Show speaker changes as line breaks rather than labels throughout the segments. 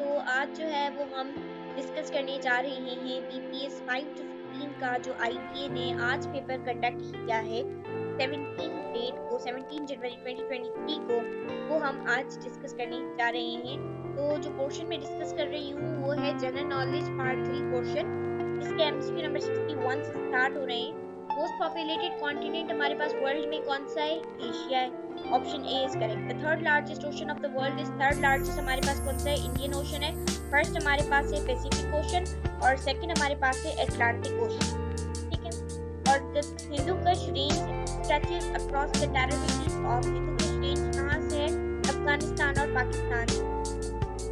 है वो हम डिस्कस करने जा रहे हैं बीपीएस 5 टू 15 का जो आईबीए ने आज पेपर कंडक्ट किया है 17 डेट को 17 जनवरी 2023 को, वो हम आज डिस्कस करने जा रहे हैं। तो जो पोर्शन में डिस्कस कर रही हूँ वो है general knowledge part three portion इसके एमसीक्यू नंबर 61 से स्टार्ट हो रहे हैं। मोस्ट पॉपुलेटेड कॉन्टिनेंट हमारे पास वर्ल्ड में कौन सा है? एशिया है। Option A is correct the third largest ocean of the world is third largest हमारे पास कौन सा है? इंडियन ओशन है। फ़र्स्ट हमारे पास है पैसिफिक ओशन और सेकंड हमारे पास है अटलांटिक ओशन ठीक है? और the Hindu Kush range stretches across the territories of Hindu Kush range कहाँ से है? अफ़गानिस्तान और Pakistan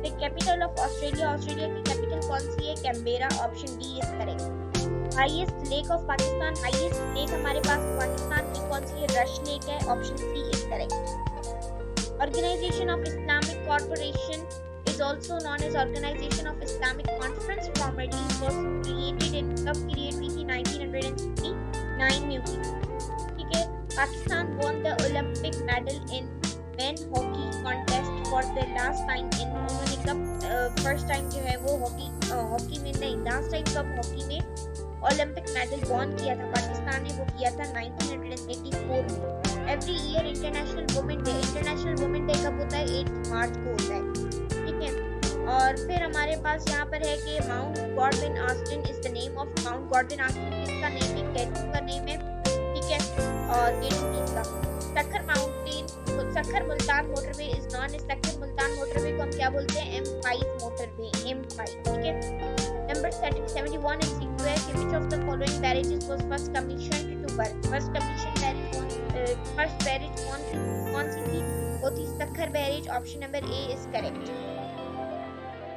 the capital of Australia Australia की कैपिटल कौन सी है? Canberra option D is correct highest lake of Pakistan highest lake हमारे पास पाकिस्तान की कौन सी है? रश लेक है option C is correct organisation of Islamic corporation is also known as Organization of Islamic Conference formerly was created in कब create हुई थी 1969 में हुई ठीक है? Pakistan won the Olympic medal in men hockey contest for the last time in, उन्होंने कब first time जो है वो हॉकी हॉकी में नहीं लास्ट टाइम कब हॉकी में ओलंपिक मेडल वॉन किया था, पाकिस्तान ने वो किया था 1984 में। Every year international women day international women day कब होता है? 8 मार्च को होता है। ठीक है? और फिर हमारे पास यहाँ पर है कि Mount Gordon Austin is the name of Mount Gordon Austin किसका नेम है? केटू का नेम है। ठीक है? और केटू का। Sukkur mountain Sukkur Multan motorway is known Sukkur Multan motorway को हम क्या बोलते हैं? M5 मोटरवे M5 ठीक है? Number 71 is required which of the following barrages was first commissioned to work. First commission barrage uh, first सी थी वो थी Sukkur barrage option number A is correct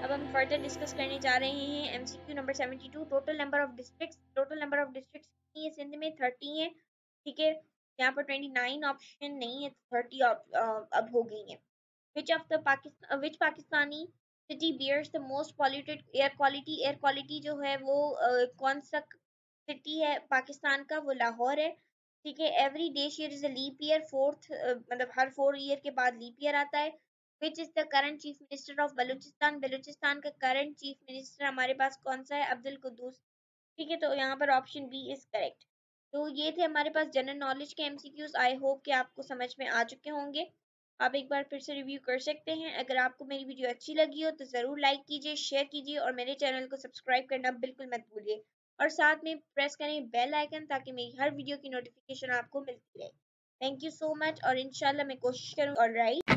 अब हम फर्दर डिस्कस करने जा रहे हैं MCQ number 72 total number of districts total number of districts कितनी है सिंध में 30 है ठीक है यहाँ पर 29 ऑप्शन नहीं है 30 अब हो गई है which of the Pakistan which Pakistani city bears the most polluted air quality air quality जो है वो uh, कौन सा सिटी है? पाकिस्तान का वो लाहौर है। ठीक है every dash year is a leap year fourth मतलब हर फोर ईयर के बाद लीप ईयर आता है। Which is the current chief minister of Balochistan? Balochistan का करंट चीफ मिनिस्टर हमारे पास कौन सा है? अब्दुल कुदूस ठीक है तो यहाँ पर ऑप्शन बी इज़ करेक्ट तो ये थे हमारे पास जनरल नॉलेज के एमसीक्यूज आई होप कि आपको समझ में आ चुके होंगे। आप एक बार फिर से रिव्यू कर सकते हैं। अगर आपको मेरी वीडियो अच्छी लगी हो तो ज़रूर लाइक कीजिए शेयर कीजिए और मेरे चैनल को सब्सक्राइब करना बिल्कुल मत भूलिए। और साथ में प्रेस करें बेल आइकन ताकि मेरी हर वीडियो की नोटिफिकेशन आपको मिलती रहे। थैंक यू सो मच और इनशाला मैं कोशिश करूँ और राइट